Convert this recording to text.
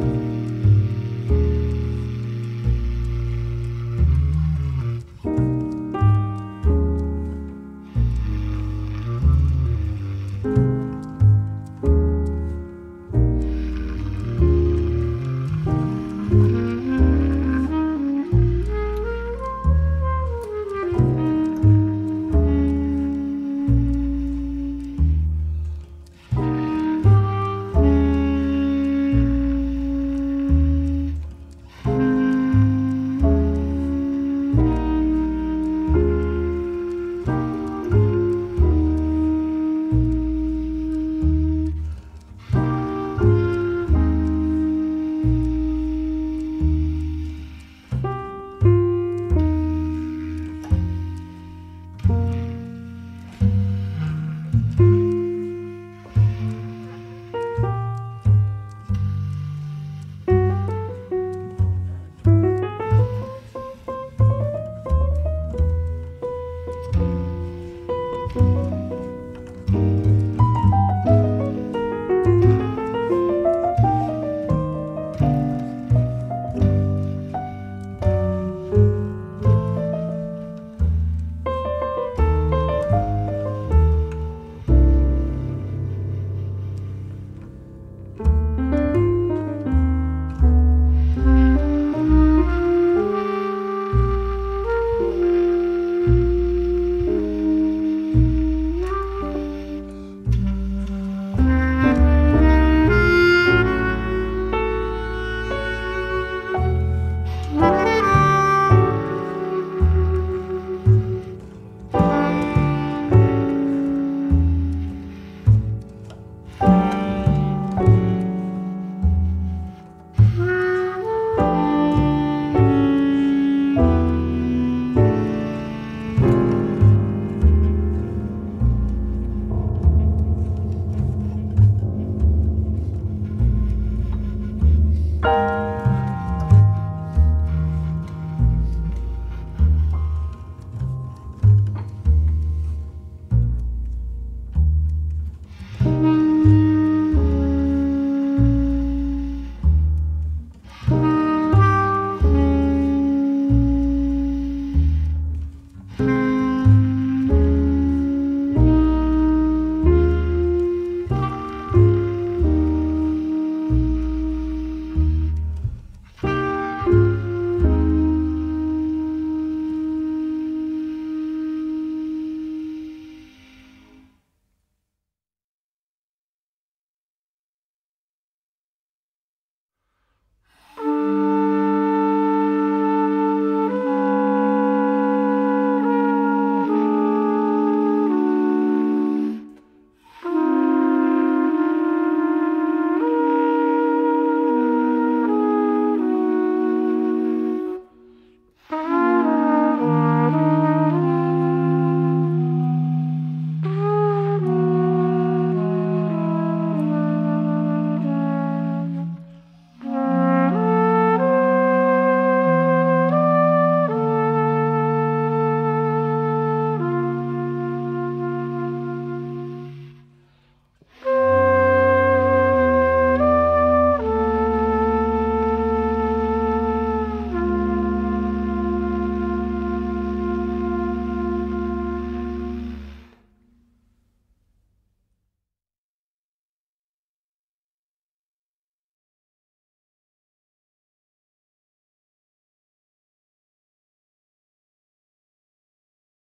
Bye.